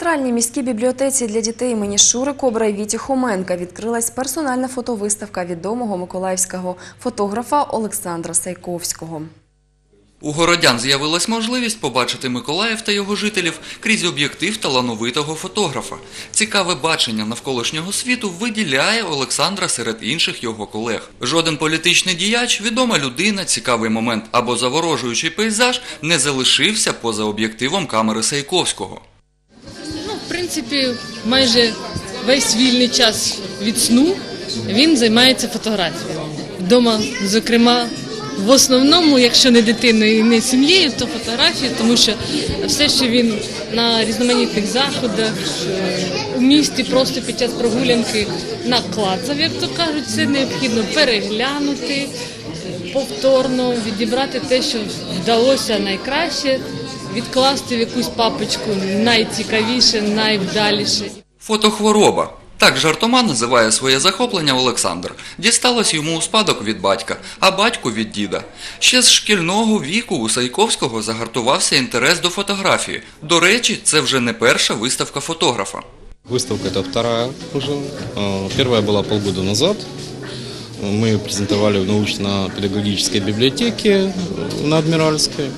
центральній міській бібліотеці для дітей імені Шури Кобра і Віті Хоменка відкрилась персональна фотовиставка відомого миколаївського фотографа Олександра Сайковського. У городян з'явилась можливість побачити Миколаїв та його жителів крізь об'єктив талановитого фотографа. Цікаве бачення навколишнього світу виділяє Олександра серед інших його колег. Жоден політичний діяч, відома людина, цікавий момент або заворожуючий пейзаж не залишився поза об'єктивом камери Сайковського. Принципі, майже весь вільний час від сну він займається фотографією. Вдома, зокрема, в основному, якщо не дитиною і не сім'єю, то фотографії, тому що все, що він на різноманітних заходах, е, у місті, просто під час прогулянки наклацав, як то кажуть, це необхідно переглянути повторно, відібрати те, що вдалося найкраще, відкласти в якусь папочку найцікавіше, найвдаліше. Фотохвороба. Так жартома називає своє захоплення Олександр. Дісталось йому у спадок від батька, а батьку від діда. Ще з шкільного віку у Сайковського загартувався інтерес до фотографії. До речі, це вже не перша виставка фотографа. Выставка это вторая уже. Э, Первая была полгода назад. Мы ее презентовали в научно-педагогической библиотеке э, на Адмиральской.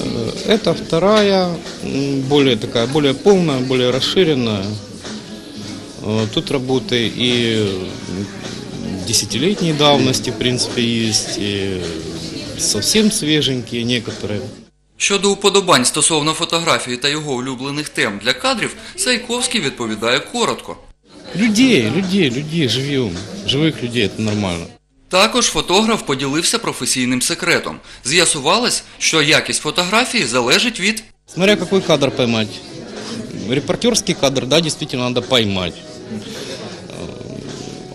Э, Это вторая, м, более такая, более полная, более расширенная. Э, Тут работы и м, десятилетней давности, в принципе, есть, и совсем свеженькие некоторые. Щодо уподобань стосовно фотографії та його улюблених тем для кадрів, Сайковський відповідає коротко. Людей, людей, людей живем. Живых людей это нормально. Також фотограф поділився професійним секретом. З'ясувалось, що якість фотографії залежить від Смотря какой кадр поймать. Репортерский кадр, да, действительно надо поймать.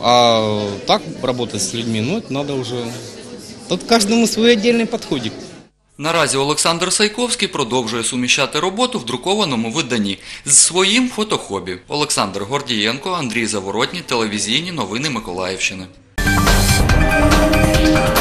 А так работать с людьми, ну, это надо уже... Тут каждому свой отдельный подходик. Наразі Олександр Сайковський продовжує суміщати роботу в друкованому виданні з своїм фотохобі. Олександр Гордієнко, Андрій Заворотній, телевізійні новини Миколаївщини. Thank you.